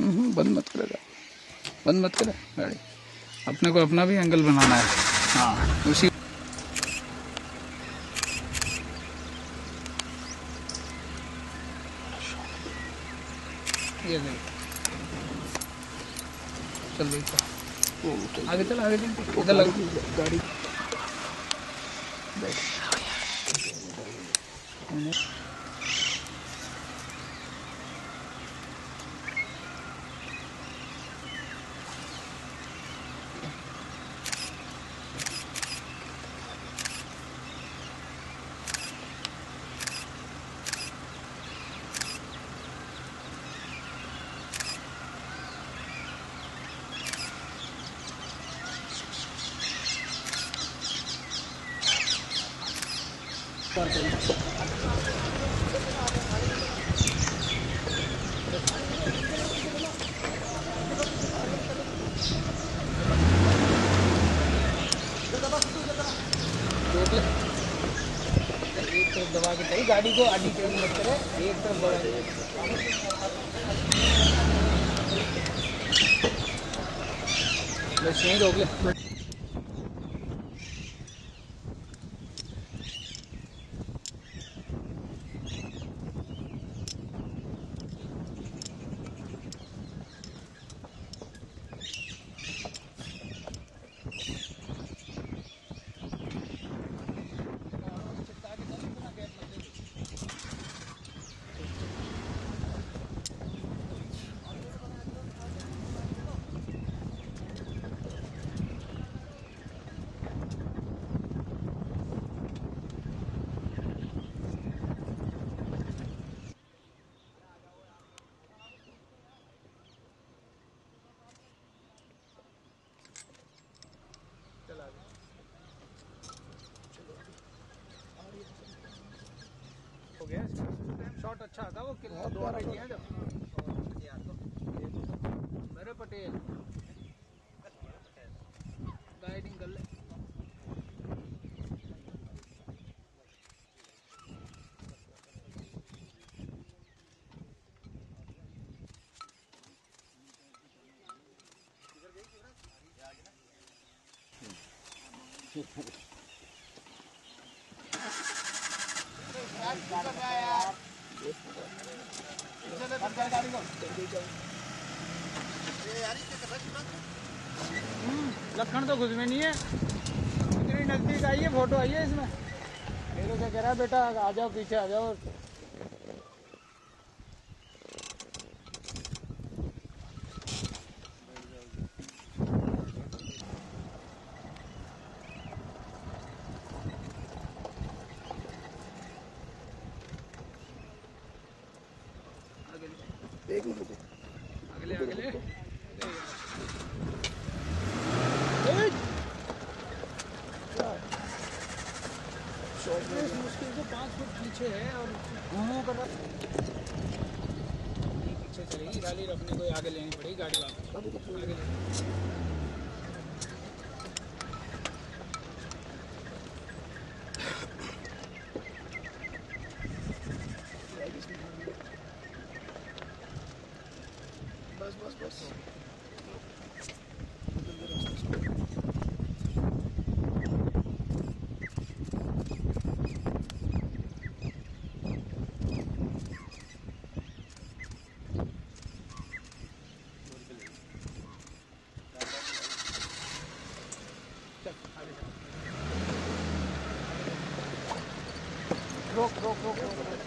बंद मत करेगा बंद मत करे गाड़ी। अपने को अपना भी एंगल बनाना है। हाँ। उसी ये चल आगे चल आगे चल। इधर लग। गाड़ी गाड़ी को आधी टेढ़ी मत करे। एक तरफ़ दबा के बस रोक ले गया शॉट अच्छा था वो किलो दो मिनट किया जब। मेरे पटेल। गाइडिंग कर ले लखन तो घुस में नहीं है। इतनी नज़दीक आई है फ़ोटो आई है इसमें। मेरे से कह रहा है, बेटा, आ जाओ, पीछे आ जाओ। एक मिनट रुको अगले अगले। मुश्किल से पाँच फुट पीछे है और घूमो कर पीछे चलेगी गाड़ी रखने को आगे लेनी पड़ेगी गाड़ी वापस। आगे ले रोक रोक रोक रोक